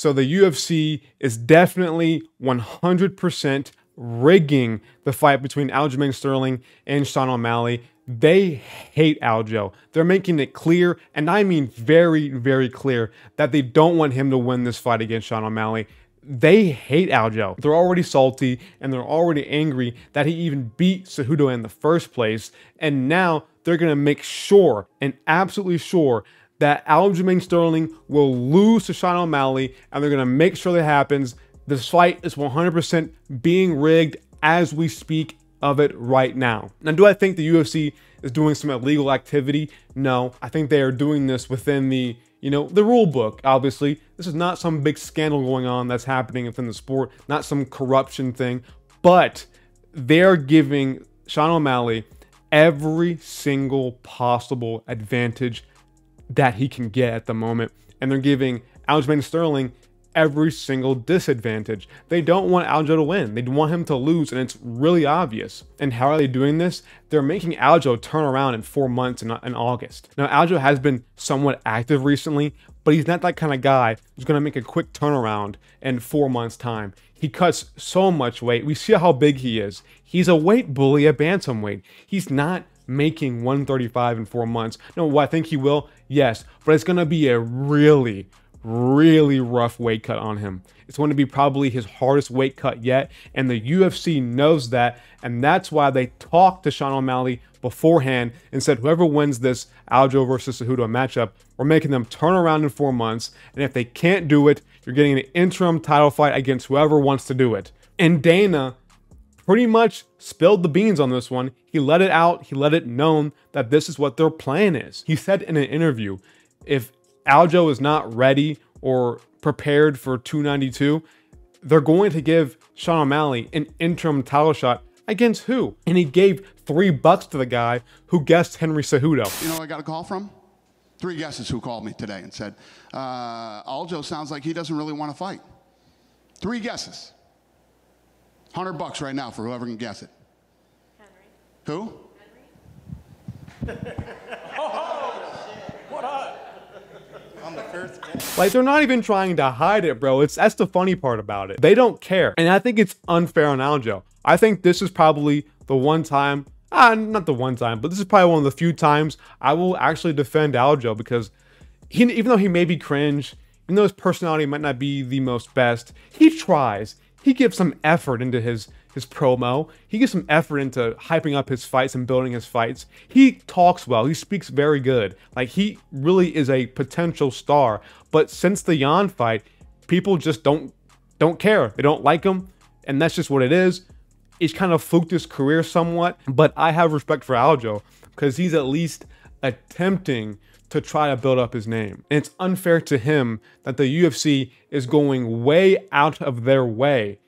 So the UFC is definitely 100% rigging the fight between Aljamain Sterling and Sean O'Malley. They hate Aljo. They're making it clear, and I mean very, very clear, that they don't want him to win this fight against Sean O'Malley. They hate Aljo. They're already salty and they're already angry that he even beat Cejudo in the first place. And now they're going to make sure and absolutely sure that Aljamain Sterling will lose to Sean O'Malley and they're going to make sure that happens. This fight is 100% being rigged as we speak of it right now. Now, do I think the UFC is doing some illegal activity? No, I think they are doing this within the you know, the rule book, obviously. This is not some big scandal going on that's happening within the sport, not some corruption thing, but they're giving Sean O'Malley every single possible advantage that he can get at the moment. And they're giving Aljamain Sterling every single disadvantage. They don't want Aljo to win. They want him to lose, and it's really obvious. And how are they doing this? They're making Aljo turn around in four months in, in August. Now, Aljo has been somewhat active recently, but he's not that kind of guy who's going to make a quick turnaround in four months' time. He cuts so much weight. We see how big he is. He's a weight bully at bantamweight. He's not making 135 in four months. No, I think he will, yes, but it's going to be a really, really rough weight cut on him. It's going to be probably his hardest weight cut yet, and the UFC knows that, and that's why they talked to Sean O'Malley beforehand and said whoever wins this Aljo versus Cejudo matchup, we're making them turn around in four months, and if they can't do it, you're getting an interim title fight against whoever wants to do it. And Dana pretty much spilled the beans on this one. He let it out, he let it known that this is what their plan is. He said in an interview, if Aljo is not ready or prepared for 292, they're going to give Sean O'Malley an interim title shot against who? And he gave three bucks to the guy who guessed Henry Cejudo. You know I got a call from? Three guesses who called me today and said, uh, Aljo sounds like he doesn't really want to fight. Three guesses. 100 bucks right now for whoever can guess it. Henry. Who? Henry. Oh shit. Like they're not even trying to hide it, bro. It's that's the funny part about it. They don't care. And I think it's unfair on Aljo. I think this is probably the one time, ah, not the one time, but this is probably one of the few times I will actually defend Aljo because he, even though he may be cringe, even though his personality might not be the most best, he tries. He gives some effort into his his promo. He gives some effort into hyping up his fights and building his fights. He talks well. He speaks very good. Like he really is a potential star. But since the Yan fight, people just don't don't care. They don't like him, and that's just what it is. He's kind of fluked his career somewhat, but I have respect for Aljo because he's at least attempting to try to build up his name. And it's unfair to him that the UFC is going way out of their way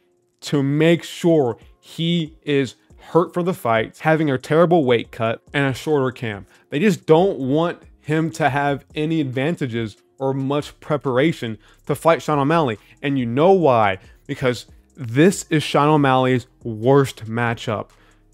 to make sure he is hurt for the fight, having a terrible weight cut, and a shorter camp. They just don't want him to have any advantages or much preparation to fight Sean O'Malley. And you know why? Because this is Sean O'Malley's worst matchup.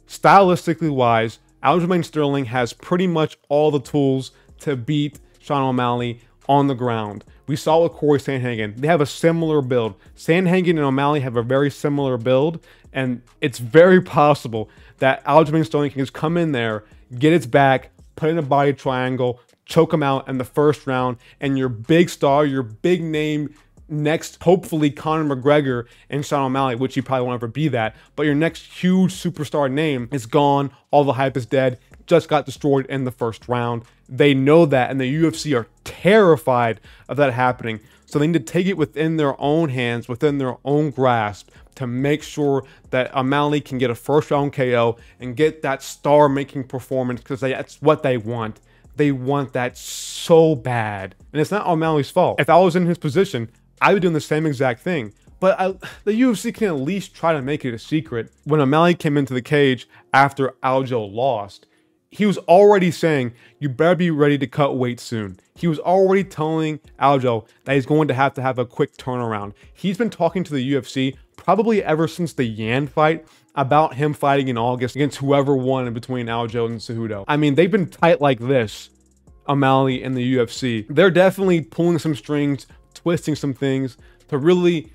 Stylistically wise, Aljamain Sterling has pretty much all the tools to beat Sean O'Malley on the ground. We saw with Corey Sandhagen, they have a similar build. Sandhagen and O'Malley have a very similar build, and it's very possible that Aljamain Sterling can just come in there, get its back, put in a body triangle, choke him out in the first round, and your big star, your big name, next, hopefully, Conor McGregor and Sean O'Malley, which you probably won't ever be that, but your next huge superstar name is gone. All the hype is dead. Just got destroyed in the first round. They know that, and the UFC are terrified of that happening. So they need to take it within their own hands, within their own grasp, to make sure that O'Malley can get a first round KO and get that star making performance because that's what they want. They want that so bad. And it's not O'Malley's fault. If I was in his position, I would be doing the same exact thing. But I, the UFC can at least try to make it a secret. When O'Malley came into the cage after Aljo lost, he was already saying, you better be ready to cut weight soon. He was already telling Aljo that he's going to have to have a quick turnaround. He's been talking to the UFC probably ever since the Yan fight about him fighting in August against whoever won in between Aljo and Cejudo. I mean, they've been tight like this, O'Malley and the UFC. They're definitely pulling some strings, twisting some things to really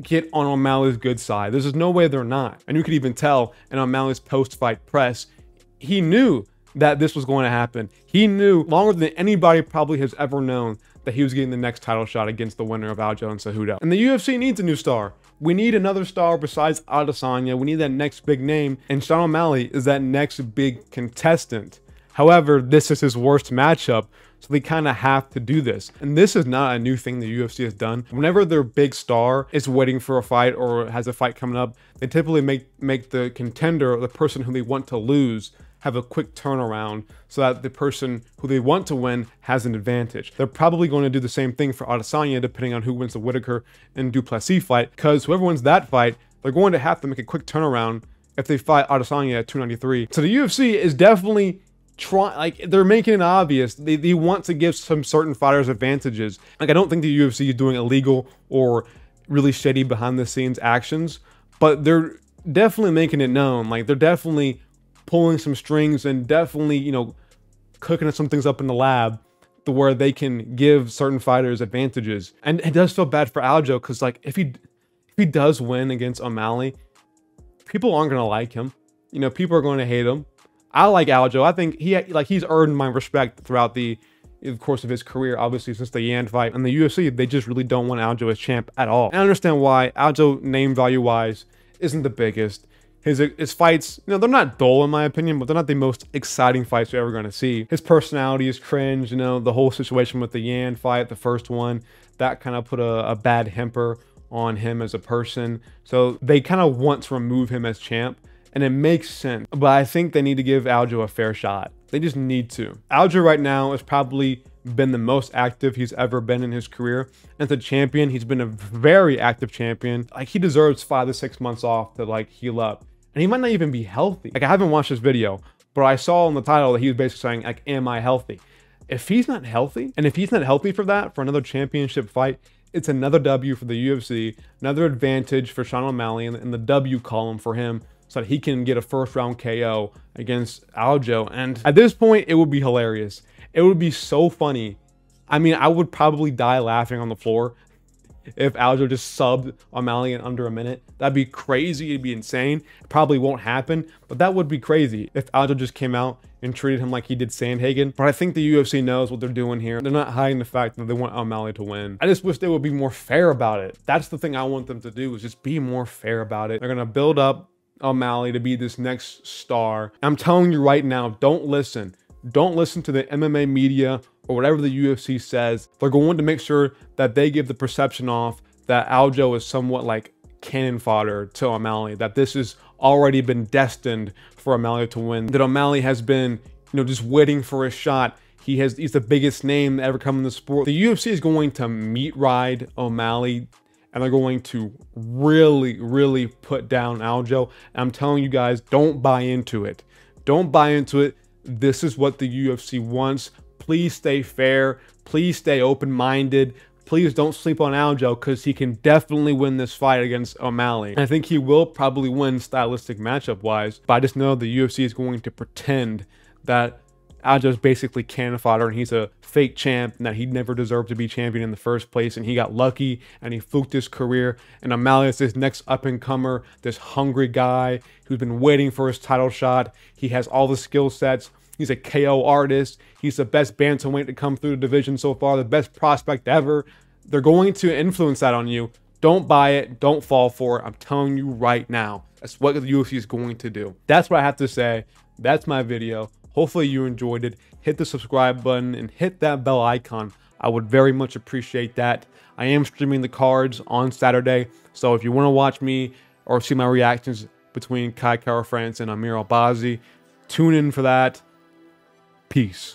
get on O'Malley's good side. There's no way they're not. And you could even tell in O'Malley's post-fight press, he knew that this was going to happen. He knew longer than anybody probably has ever known that he was getting the next title shot against the winner of Aljo and Cejudo. And the UFC needs a new star. We need another star besides Adesanya. We need that next big name. And Sean O'Malley is that next big contestant. However, this is his worst matchup. So they kind of have to do this. And this is not a new thing the UFC has done. Whenever their big star is waiting for a fight or has a fight coming up, they typically make, make the contender the person who they want to lose have a quick turnaround so that the person who they want to win has an advantage. They're probably going to do the same thing for Adesanya depending on who wins the Whittaker and Du Plessis fight because whoever wins that fight, they're going to have to make a quick turnaround if they fight Adesanya at 293. So the UFC is definitely trying, like they're making it obvious they, they want to give some certain fighters advantages like i don't think the ufc is doing illegal or really shady behind the scenes actions but they're definitely making it known like they're definitely pulling some strings and definitely you know cooking some things up in the lab to where they can give certain fighters advantages and it does feel bad for aljo because like if he if he does win against o'malley people aren't going to like him you know people are going to hate him I like Aljo. I think he like he's earned my respect throughout the, the course of his career. Obviously, since the Yan fight and the UFC, they just really don't want Aljo as champ at all. And I understand why. Aljo name value wise isn't the biggest. His, his fights, you know, they're not dull in my opinion, but they're not the most exciting fights you're ever going to see. His personality is cringe, you know, the whole situation with the Yan fight, the first one, that kind of put a, a bad hamper on him as a person. So they kind of want to remove him as champ and it makes sense. But I think they need to give Aljo a fair shot. They just need to. Aljo right now has probably been the most active he's ever been in his career. As a champion, he's been a very active champion. Like he deserves five to six months off to like heal up. And he might not even be healthy. Like I haven't watched this video, but I saw in the title that he was basically saying like, am I healthy? If he's not healthy, and if he's not healthy for that, for another championship fight, it's another W for the UFC, another advantage for Sean O'Malley in the W column for him so that he can get a first round KO against Aljo. And at this point, it would be hilarious. It would be so funny. I mean, I would probably die laughing on the floor if Aljo just subbed O'Malley in under a minute. That'd be crazy. It'd be insane. It probably won't happen, but that would be crazy if Aljo just came out and treated him like he did Sandhagen. But I think the UFC knows what they're doing here. They're not hiding the fact that they want O'Malley to win. I just wish they would be more fair about it. That's the thing I want them to do is just be more fair about it. They're going to build up O'Malley to be this next star. I'm telling you right now, don't listen. Don't listen to the MMA media or whatever the UFC says. They're going to make sure that they give the perception off that Aljo is somewhat like cannon fodder to O'Malley, that this has already been destined for O'Malley to win, that O'Malley has been, you know, just waiting for a shot. He has he's the biggest name ever come in the sport. The UFC is going to meat ride O'Malley and they're going to really, really put down Aljo. I'm telling you guys, don't buy into it. Don't buy into it. This is what the UFC wants. Please stay fair. Please stay open-minded. Please don't sleep on Aljo because he can definitely win this fight against O'Malley. I think he will probably win stylistic matchup wise, but I just know the UFC is going to pretend that Aljo's basically cannon fodder and he's a fake champ and that he never deserved to be champion in the first place and he got lucky and he fluked his career and O'Malley is this next up and comer, this hungry guy who's been waiting for his title shot. He has all the skill sets. He's a KO artist. He's the best bantamweight to come through the division so far, the best prospect ever. They're going to influence that on you. Don't buy it. Don't fall for it. I'm telling you right now. That's what the UFC is going to do. That's what I have to say. That's my video. Hopefully you enjoyed it. Hit the subscribe button and hit that bell icon. I would very much appreciate that. I am streaming the cards on Saturday, so if you want to watch me or see my reactions between Kai Kara France and Amir Albazi, tune in for that. Peace.